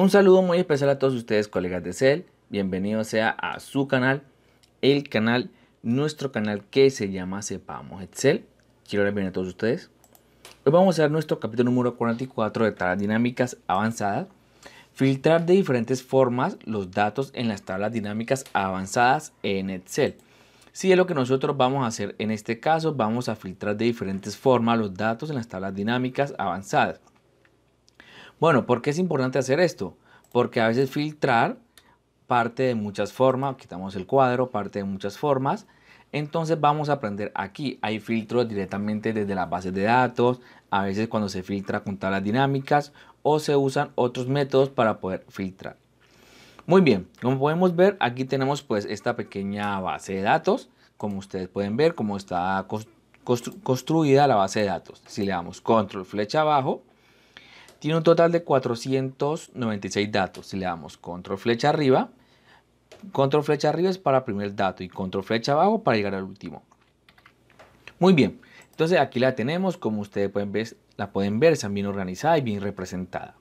Un saludo muy especial a todos ustedes, colegas de CEL. Bienvenido sea a su canal, el canal, nuestro canal que se llama Sepamos Excel. Quiero dar bienvenido a todos ustedes. Hoy vamos a ver nuestro capítulo número 44 de tablas dinámicas avanzadas. Filtrar de diferentes formas los datos en las tablas dinámicas avanzadas en Excel. Si es lo que nosotros vamos a hacer en este caso, vamos a filtrar de diferentes formas los datos en las tablas dinámicas avanzadas. Bueno, ¿por qué es importante hacer esto? Porque a veces filtrar parte de muchas formas, quitamos el cuadro, parte de muchas formas. Entonces vamos a aprender aquí. Hay filtros directamente desde las bases de datos, a veces cuando se filtra con tablas dinámicas o se usan otros métodos para poder filtrar. Muy bien, como podemos ver, aquí tenemos pues esta pequeña base de datos. Como ustedes pueden ver, cómo está construida la base de datos. Si le damos control flecha abajo, tiene un total de 496 datos. Si le damos control flecha arriba, control flecha arriba es para el primer dato y control flecha abajo para llegar al último. Muy bien, entonces aquí la tenemos, como ustedes pueden ver, la pueden ver, está bien organizada y bien representada.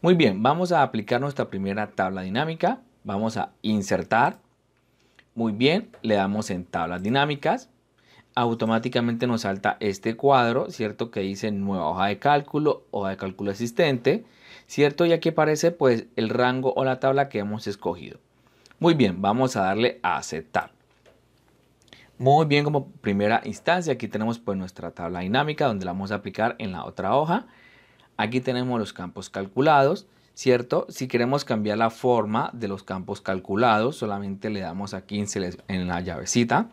Muy bien, vamos a aplicar nuestra primera tabla dinámica. Vamos a insertar. Muy bien, le damos en tablas dinámicas automáticamente nos salta este cuadro, ¿cierto? Que dice nueva hoja de cálculo, hoja de cálculo existente, ¿cierto? Y aquí aparece pues el rango o la tabla que hemos escogido. Muy bien, vamos a darle a aceptar. Muy bien, como primera instancia, aquí tenemos pues nuestra tabla dinámica donde la vamos a aplicar en la otra hoja. Aquí tenemos los campos calculados, ¿cierto? Si queremos cambiar la forma de los campos calculados, solamente le damos aquí en la llavecita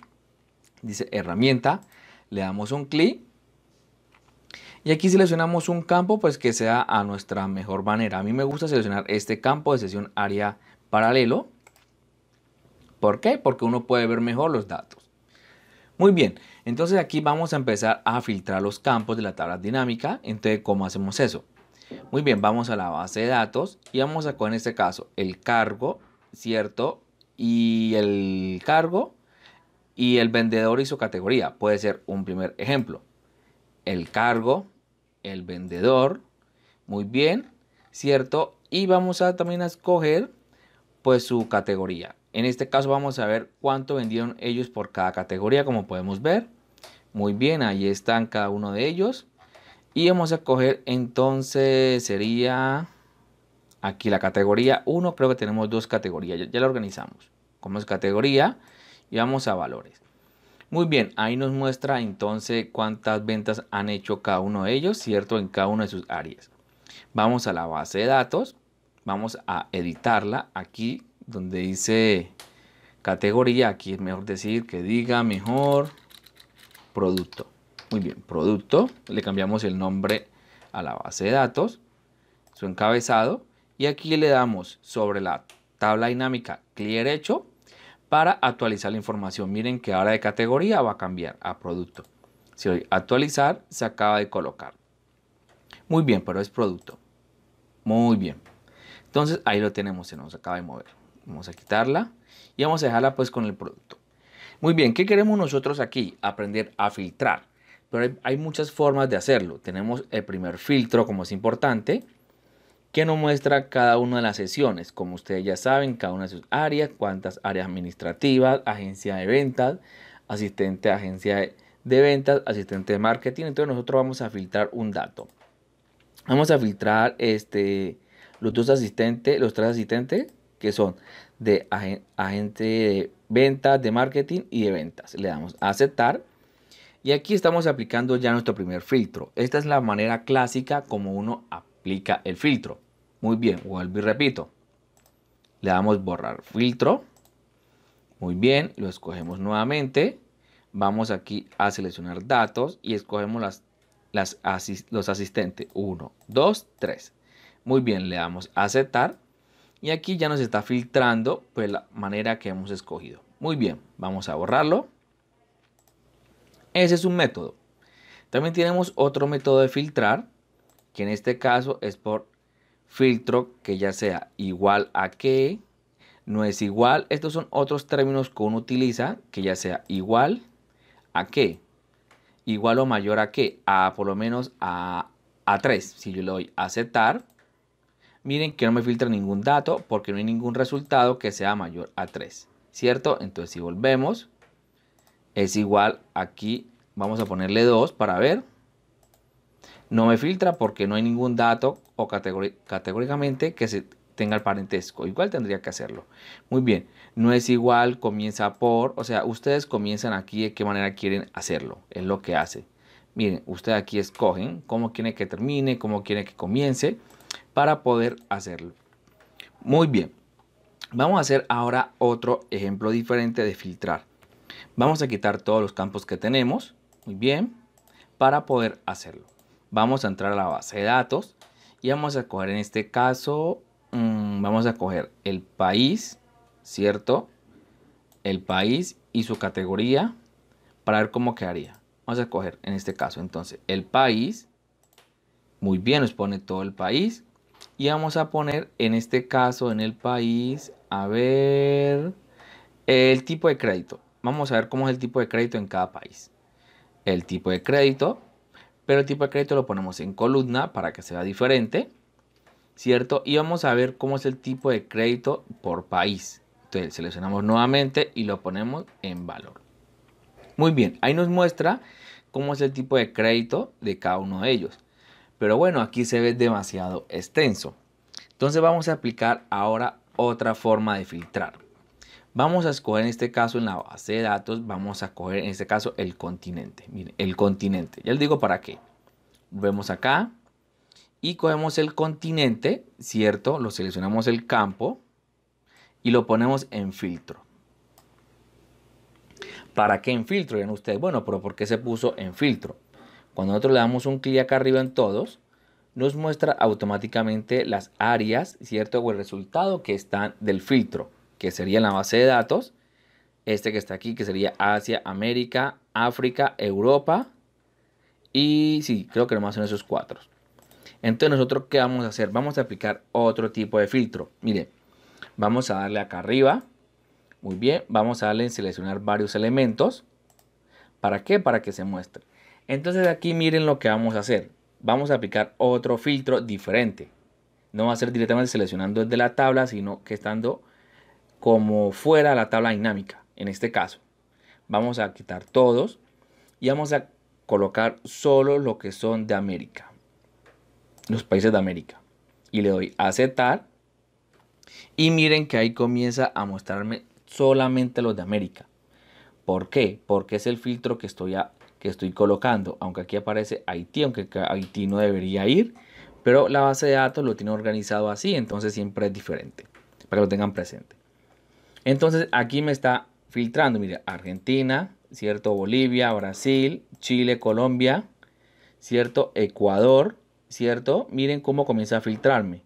dice herramienta, le damos un clic y aquí seleccionamos un campo pues que sea a nuestra mejor manera. A mí me gusta seleccionar este campo de sesión área paralelo. ¿Por qué? Porque uno puede ver mejor los datos. Muy bien, entonces aquí vamos a empezar a filtrar los campos de la tabla dinámica. Entonces, ¿cómo hacemos eso? Muy bien, vamos a la base de datos y vamos a coger en este caso el cargo, ¿cierto? Y el cargo y el vendedor y su categoría. Puede ser un primer ejemplo. El cargo, el vendedor, muy bien, ¿cierto? Y vamos a también a escoger pues su categoría. En este caso vamos a ver cuánto vendieron ellos por cada categoría, como podemos ver. Muy bien, ahí están cada uno de ellos. Y vamos a coger entonces sería aquí la categoría 1, creo que tenemos dos categorías, ya, ya la organizamos. Como es categoría, y vamos a valores. Muy bien, ahí nos muestra entonces cuántas ventas han hecho cada uno de ellos, ¿cierto? En cada una de sus áreas. Vamos a la base de datos, vamos a editarla aquí donde dice categoría, aquí es mejor decir que diga mejor producto. Muy bien, producto, le cambiamos el nombre a la base de datos, su encabezado y aquí le damos sobre la tabla dinámica clear hecho para actualizar la información. Miren que ahora de categoría va a cambiar a producto. Si doy actualizar, se acaba de colocar. Muy bien, pero es producto. Muy bien. Entonces ahí lo tenemos, se nos acaba de mover. Vamos a quitarla y vamos a dejarla pues con el producto. Muy bien, ¿qué queremos nosotros aquí? Aprender a filtrar. Pero hay, hay muchas formas de hacerlo. Tenemos el primer filtro como es importante que nos muestra cada una de las sesiones. Como ustedes ya saben, cada una de sus áreas, cuántas áreas administrativas, agencia de ventas, asistente de agencia de ventas, asistente de marketing. Entonces nosotros vamos a filtrar un dato. Vamos a filtrar este, los dos asistentes, los tres asistentes que son de agente de ventas, de marketing y de ventas. Le damos a aceptar. Y aquí estamos aplicando ya nuestro primer filtro. Esta es la manera clásica como uno aplica el filtro. Muy bien, vuelvo y repito. Le damos borrar filtro. Muy bien, lo escogemos nuevamente. Vamos aquí a seleccionar datos y escogemos las, las los asistentes. 1, 2, 3. Muy bien, le damos aceptar. Y aquí ya nos está filtrando pues, la manera que hemos escogido. Muy bien, vamos a borrarlo. Ese es un método. También tenemos otro método de filtrar, que en este caso es por filtro que ya sea igual a que, no es igual. Estos son otros términos que uno utiliza, que ya sea igual a que, igual o mayor a que, a por lo menos a, a 3. Si yo le doy aceptar, miren que no me filtra ningún dato porque no hay ningún resultado que sea mayor a 3, ¿cierto? Entonces si volvemos, es igual aquí, vamos a ponerle 2 para ver. No me filtra porque no hay ningún dato o categóricamente que se tenga el parentesco. Igual tendría que hacerlo. Muy bien, no es igual, comienza por, o sea, ustedes comienzan aquí de qué manera quieren hacerlo, es lo que hace. Miren, ustedes aquí escogen cómo quieren que termine, cómo quieren que comience para poder hacerlo. Muy bien, vamos a hacer ahora otro ejemplo diferente de filtrar. Vamos a quitar todos los campos que tenemos, muy bien, para poder hacerlo. Vamos a entrar a la base de datos y vamos a coger en este caso Mm, vamos a coger el país, ¿cierto? El país y su categoría para ver cómo quedaría. Vamos a coger en este caso entonces el país. Muy bien, nos pone todo el país. Y vamos a poner en este caso en el país, a ver, el tipo de crédito. Vamos a ver cómo es el tipo de crédito en cada país. El tipo de crédito, pero el tipo de crédito lo ponemos en columna para que sea diferente. ¿cierto? Y vamos a ver cómo es el tipo de crédito por país. Entonces seleccionamos nuevamente y lo ponemos en valor. Muy bien, ahí nos muestra cómo es el tipo de crédito de cada uno de ellos. Pero bueno, aquí se ve demasiado extenso. Entonces vamos a aplicar ahora otra forma de filtrar. Vamos a escoger en este caso en la base de datos, vamos a coger en este caso el continente. Miren, el continente. Ya les digo para qué. Vemos acá, y cogemos el continente, ¿cierto? Lo seleccionamos el campo y lo ponemos en filtro. ¿Para qué en filtro? Dirán ustedes, bueno, pero ¿por qué se puso en filtro? Cuando nosotros le damos un clic acá arriba en todos, nos muestra automáticamente las áreas, ¿cierto? O el resultado que están del filtro, que sería la base de datos. Este que está aquí, que sería Asia, América, África, Europa. Y sí, creo que nomás son esos cuatro. Entonces nosotros qué vamos a hacer? Vamos a aplicar otro tipo de filtro. Mire, vamos a darle acá arriba. Muy bien, vamos a darle en seleccionar varios elementos. ¿Para qué? Para que se muestre. Entonces aquí miren lo que vamos a hacer. Vamos a aplicar otro filtro diferente. No va a ser directamente seleccionando desde la tabla, sino que estando como fuera la tabla dinámica. En este caso, vamos a quitar todos y vamos a colocar solo lo que son de América los países de América. Y le doy a aceptar. Y miren que ahí comienza a mostrarme solamente los de América. ¿Por qué? Porque es el filtro que estoy, que estoy colocando. Aunque aquí aparece Haití, aunque Haití no debería ir. Pero la base de datos lo tiene organizado así, entonces siempre es diferente. Para que lo tengan presente. Entonces aquí me está filtrando, mire, Argentina, ¿cierto? Bolivia, Brasil, Chile, Colombia, ¿cierto? Ecuador, ¿cierto? Miren cómo comienza a filtrarme.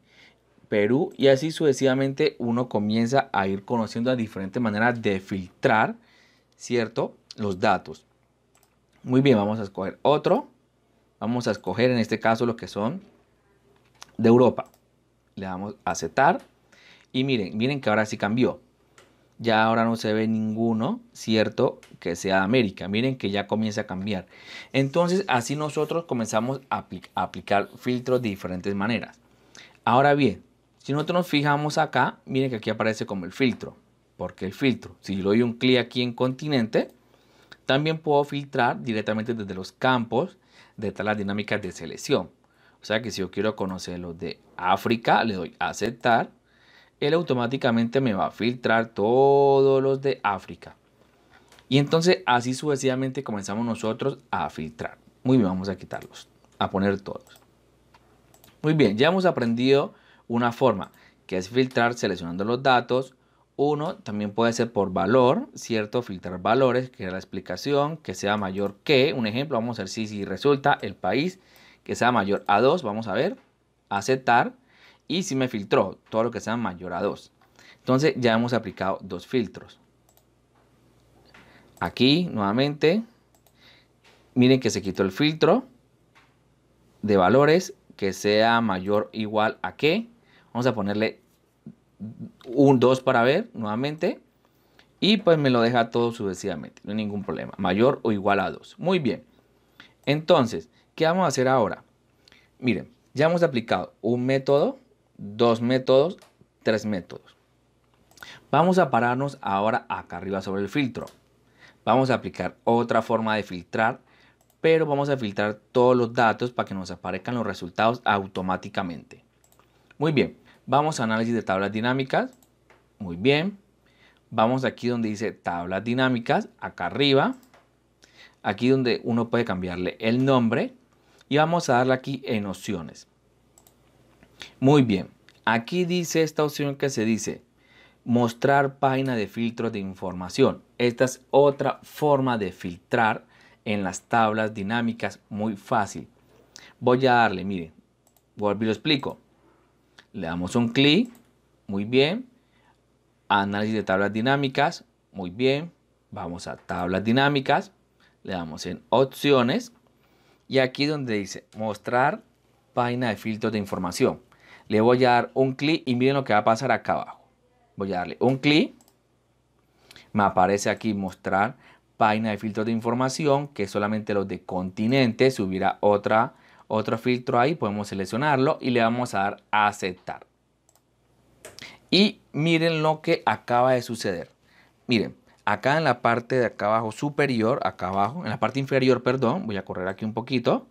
Perú y así sucesivamente uno comienza a ir conociendo las diferentes maneras de filtrar, ¿cierto? Los datos. Muy bien, vamos a escoger otro. Vamos a escoger en este caso lo que son de Europa. Le damos a aceptar y miren, miren que ahora sí cambió ya ahora no se ve ninguno, ¿cierto? Que sea América. Miren que ya comienza a cambiar. Entonces, así nosotros comenzamos a, aplicar filtros de diferentes maneras. Ahora bien, si nosotros nos fijamos acá, miren que aquí aparece como el filtro. porque el filtro? Si yo doy un clic aquí en continente, también puedo filtrar directamente desde los campos de las dinámicas de selección. O sea que si yo quiero conocer los de África, le doy a aceptar él automáticamente me va a filtrar todos los de África. Y entonces así sucesivamente comenzamos nosotros a filtrar. Muy bien, vamos a quitarlos, a poner todos. Muy bien, ya hemos aprendido una forma que es filtrar seleccionando los datos. Uno también puede ser por valor, ¿cierto? Filtrar valores, que la explicación, que sea mayor que, un ejemplo, vamos a ver si, si resulta el país que sea mayor a 2, vamos a ver, aceptar y si me filtró todo lo que sea mayor a 2. Entonces ya hemos aplicado dos filtros. Aquí nuevamente, miren que se quitó el filtro de valores que sea mayor o igual a qué. Vamos a ponerle un 2 para ver nuevamente. Y pues me lo deja todo sucesivamente, no hay ningún problema. Mayor o igual a 2. Muy bien. Entonces, ¿qué vamos a hacer ahora? Miren, ya hemos aplicado un método dos métodos, tres métodos. Vamos a pararnos ahora acá arriba sobre el filtro. Vamos a aplicar otra forma de filtrar, pero vamos a filtrar todos los datos para que nos aparezcan los resultados automáticamente. Muy bien, vamos a análisis de tablas dinámicas. Muy bien. Vamos aquí donde dice tablas dinámicas, acá arriba. Aquí donde uno puede cambiarle el nombre. Y vamos a darle aquí en opciones. Muy bien. Aquí dice esta opción que se dice mostrar página de filtro de información. Esta es otra forma de filtrar en las tablas dinámicas muy fácil. Voy a darle, miren, vuelvo y lo explico. Le damos un clic, muy bien. Análisis de tablas dinámicas, muy bien. Vamos a tablas dinámicas, le damos en opciones y aquí donde dice mostrar página de filtros de información. Le voy a dar un clic y miren lo que va a pasar acá abajo. Voy a darle un clic. Me aparece aquí mostrar página de filtros de información, que solamente los de continente. Si hubiera otra, otro filtro ahí, podemos seleccionarlo y le vamos a dar a aceptar. Y miren lo que acaba de suceder. Miren, acá en la parte de acá abajo superior, acá abajo, en la parte inferior, perdón, voy a correr aquí un poquito,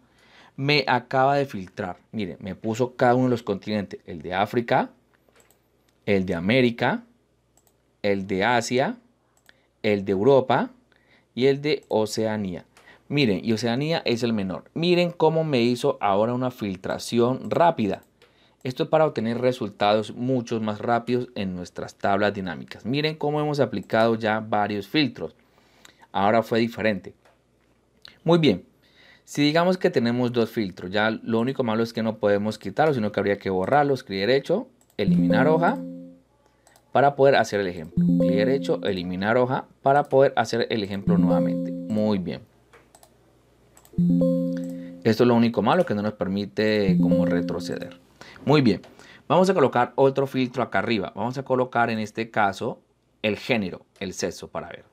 me acaba de filtrar. Miren, me puso cada uno de los continentes, el de África, el de América, el de Asia, el de Europa y el de Oceanía. Miren, y Oceanía es el menor. Miren cómo me hizo ahora una filtración rápida. Esto es para obtener resultados mucho más rápidos en nuestras tablas dinámicas. Miren cómo hemos aplicado ya varios filtros. Ahora fue diferente. Muy bien. Si digamos que tenemos dos filtros, ya lo único malo es que no podemos quitarlos, sino que habría que borrarlos, clic derecho, eliminar hoja, para poder hacer el ejemplo. Clic derecho, eliminar hoja, para poder hacer el ejemplo nuevamente. Muy bien. Esto es lo único malo que no nos permite como retroceder. Muy bien, vamos a colocar otro filtro acá arriba. Vamos a colocar en este caso el género, el sexo para ver.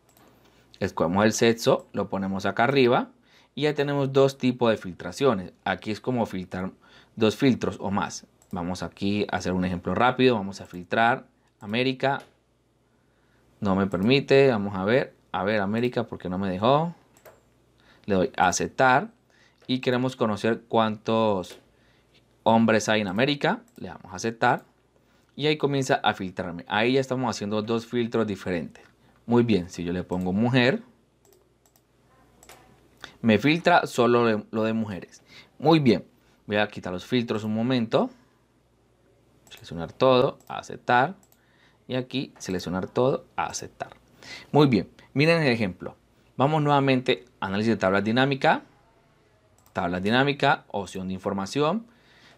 Escogemos el sexo, lo ponemos acá arriba y ya tenemos dos tipos de filtraciones. Aquí es como filtrar dos filtros o más. Vamos aquí a hacer un ejemplo rápido. Vamos a filtrar América. No me permite. Vamos a ver. A ver América porque no me dejó. Le doy a aceptar. Y queremos conocer cuántos hombres hay en América, le damos a aceptar y ahí comienza a filtrarme. Ahí ya estamos haciendo dos filtros diferentes. Muy bien, si yo le pongo mujer, me filtra solo lo de mujeres. Muy bien, voy a quitar los filtros un momento, seleccionar todo, aceptar y aquí seleccionar todo, aceptar. Muy bien, miren el ejemplo. Vamos nuevamente a análisis de tabla dinámica, tabla dinámica, opción de información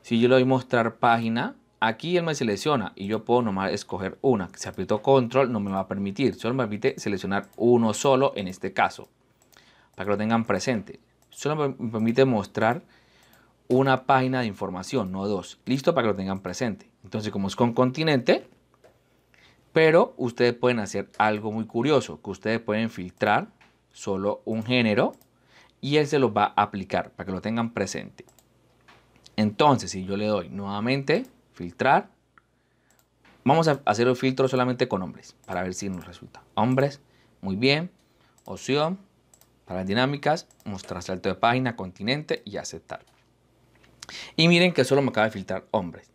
si yo le doy mostrar página, aquí él me selecciona y yo puedo nomás escoger una. Si aprieto control no me va a permitir, solo me permite seleccionar uno solo en este caso, para que lo tengan presente. Solo me permite mostrar una página de información, no dos. Listo para que lo tengan presente. Entonces, como es con continente, pero ustedes pueden hacer algo muy curioso, que ustedes pueden filtrar solo un género y él se los va a aplicar para que lo tengan presente. Entonces, si yo le doy nuevamente filtrar, vamos a hacer el filtro solamente con hombres para ver si nos resulta. Hombres, muy bien. Opción para las dinámicas, mostrar salto de página, continente y aceptar. Y miren que solo me acaba de filtrar hombres.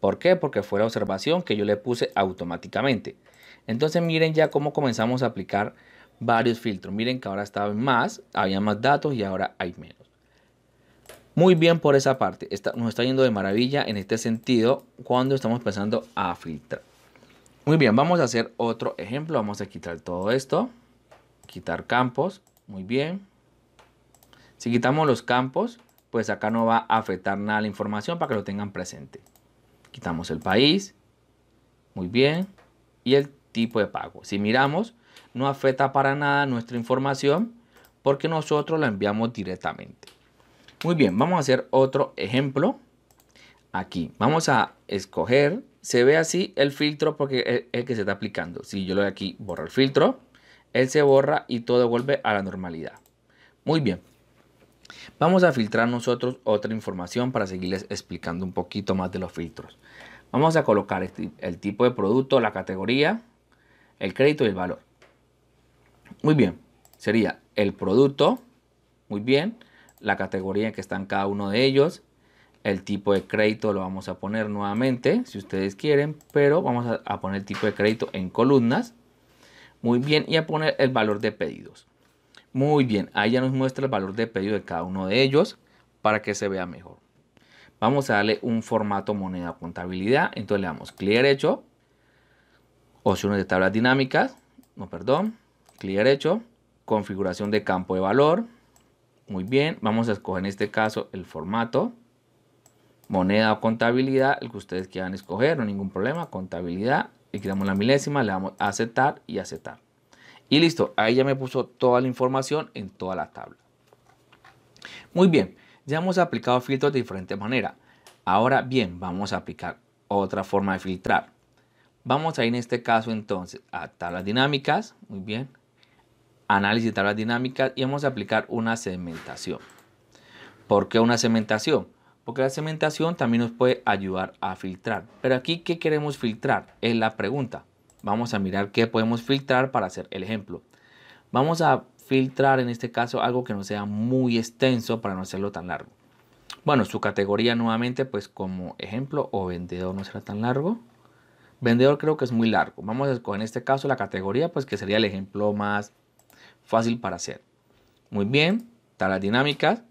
¿Por qué? Porque fue la observación que yo le puse automáticamente. Entonces miren ya cómo comenzamos a aplicar varios filtros. Miren que ahora estaba más, había más datos y ahora hay menos. Muy bien por esa parte. nos está yendo de maravilla en este sentido cuando estamos empezando a filtrar. Muy bien, vamos a hacer otro ejemplo. Vamos a quitar todo esto. Quitar campos. Muy bien. Si quitamos los campos, pues acá no va a afectar nada la información para que lo tengan presente. Quitamos el país. Muy bien. Y el tipo de pago. Si miramos, no afecta para nada nuestra información porque nosotros la enviamos directamente. Muy bien, vamos a hacer otro ejemplo. Aquí vamos a escoger, se ve así el filtro porque es el que se está aplicando. Si yo le doy aquí, borro el filtro, él se borra y todo vuelve a la normalidad. Muy bien. Vamos a filtrar nosotros otra información para seguirles explicando un poquito más de los filtros. Vamos a colocar este, el tipo de producto, la categoría, el crédito y el valor. Muy bien, sería el producto, muy bien, la categoría en que están cada uno de ellos, el tipo de crédito lo vamos a poner nuevamente, si ustedes quieren, pero vamos a, a poner el tipo de crédito en columnas. Muy bien, y a poner el valor de pedidos. Muy bien, ahí ya nos muestra el valor de pedido de cada uno de ellos para que se vea mejor. Vamos a darle un formato moneda contabilidad. Entonces le damos clic derecho, opciones de tablas dinámicas, no perdón, clic derecho, configuración de campo de valor. Muy bien, vamos a escoger en este caso el formato, moneda o contabilidad, el que ustedes quieran escoger, no ningún problema, contabilidad, y damos la milésima, le damos a aceptar y aceptar. Y listo, ahí ya me puso toda la información en toda la tabla. Muy bien, ya hemos aplicado filtros de diferente manera. Ahora bien, vamos a aplicar otra forma de filtrar. Vamos a ir en este caso entonces a tablas dinámicas, muy bien, análisis de tablas dinámicas y vamos a aplicar una segmentación. ¿Por qué una segmentación? Porque la segmentación también nos puede ayudar a filtrar. Pero aquí, ¿qué queremos filtrar? Es la pregunta. Vamos a mirar qué podemos filtrar para hacer el ejemplo. Vamos a filtrar en este caso algo que no sea muy extenso para no hacerlo tan largo. Bueno, su categoría nuevamente pues como ejemplo o vendedor no será tan largo. Vendedor creo que es muy largo. Vamos a escoger en este caso la categoría pues que sería el ejemplo más fácil para hacer. Muy bien, tablas dinámicas,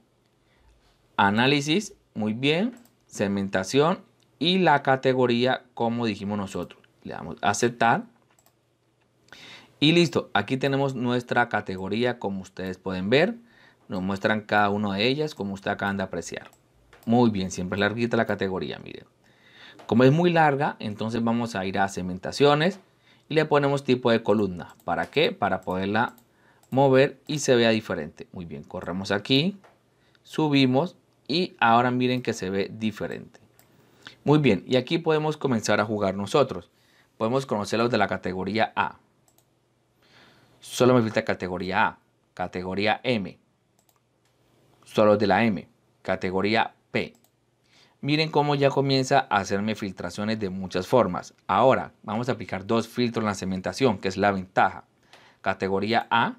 análisis, muy bien, segmentación y la categoría como dijimos nosotros. Le damos a aceptar. Y listo, aquí tenemos nuestra categoría como ustedes pueden ver. Nos muestran cada una de ellas como ustedes acaban de apreciar. Muy bien, siempre larguita la categoría, miren. Como es muy larga, entonces vamos a ir a segmentaciones y le ponemos tipo de columna. ¿Para qué? Para poderla mover y se vea diferente. Muy bien, corremos aquí, subimos y ahora miren que se ve diferente. Muy bien, y aquí podemos comenzar a jugar nosotros podemos conocer los de la categoría A. Solo me falta categoría A, categoría M. Solo los de la M, categoría P. Miren cómo ya comienza a hacerme filtraciones de muchas formas. Ahora vamos a aplicar dos filtros en la segmentación, que es la ventaja. Categoría A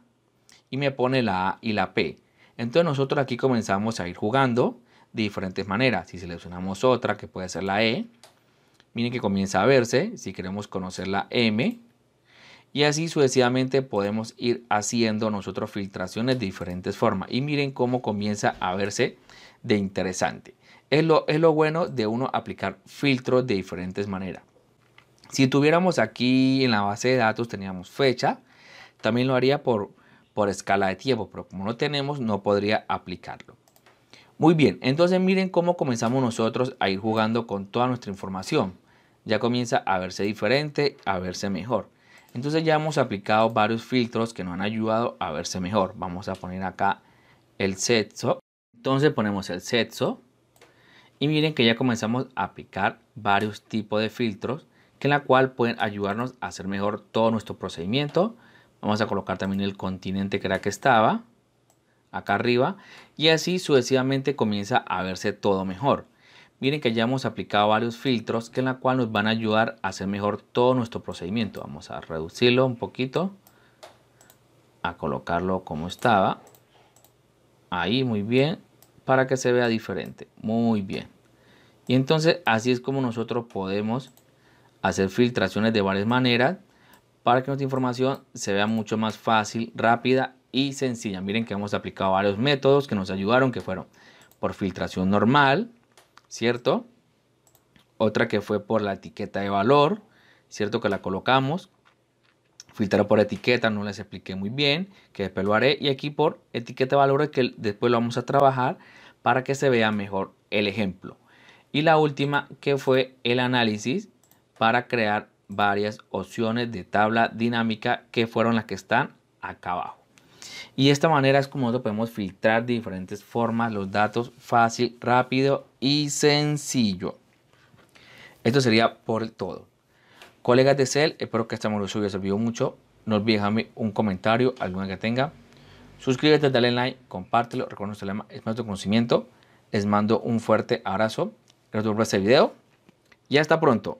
y me pone la A y la P. Entonces nosotros aquí comenzamos a ir jugando de diferentes maneras. Si seleccionamos otra, que puede ser la E, Miren que comienza a verse, si queremos conocer la M. Y así sucesivamente podemos ir haciendo nosotros filtraciones de diferentes formas. Y miren cómo comienza a verse de interesante. Es lo, es lo bueno de uno aplicar filtros de diferentes maneras. Si tuviéramos aquí en la base de datos, teníamos fecha, también lo haría por, por escala de tiempo, pero como no tenemos, no podría aplicarlo. Muy bien, entonces miren cómo comenzamos nosotros a ir jugando con toda nuestra información ya comienza a verse diferente, a verse mejor. Entonces ya hemos aplicado varios filtros que nos han ayudado a verse mejor. Vamos a poner acá el sexo. Entonces ponemos el sexo. Y miren que ya comenzamos a aplicar varios tipos de filtros que en la cual pueden ayudarnos a hacer mejor todo nuestro procedimiento. Vamos a colocar también el continente que era que estaba acá arriba y así sucesivamente comienza a verse todo mejor. Miren que ya hemos aplicado varios filtros que en la cual nos van a ayudar a hacer mejor todo nuestro procedimiento. Vamos a reducirlo un poquito, a colocarlo como estaba. Ahí muy bien, para que se vea diferente. Muy bien. Y entonces así es como nosotros podemos hacer filtraciones de varias maneras para que nuestra información se vea mucho más fácil, rápida y sencilla. Miren que hemos aplicado varios métodos que nos ayudaron, que fueron por filtración normal, ¿cierto? Otra que fue por la etiqueta de valor, ¿cierto? Que la colocamos. Filtrar por etiqueta, no les expliqué muy bien, que después lo haré. Y aquí por etiqueta de valor, que después lo vamos a trabajar para que se vea mejor el ejemplo. Y la última que fue el análisis para crear varias opciones de tabla dinámica que fueron las que están acá abajo. Y de esta manera es como nosotros podemos filtrar de diferentes formas los datos fácil, rápido y sencillo. Esto sería por todo. Colegas de CEL, espero que esta molusco les servido mucho. No olvides dejarme un comentario, alguna que tenga. Suscríbete, dale like, compártelo. Recuerda nuestro es más de conocimiento. Les mando un fuerte abrazo. Gracias por este video y hasta pronto.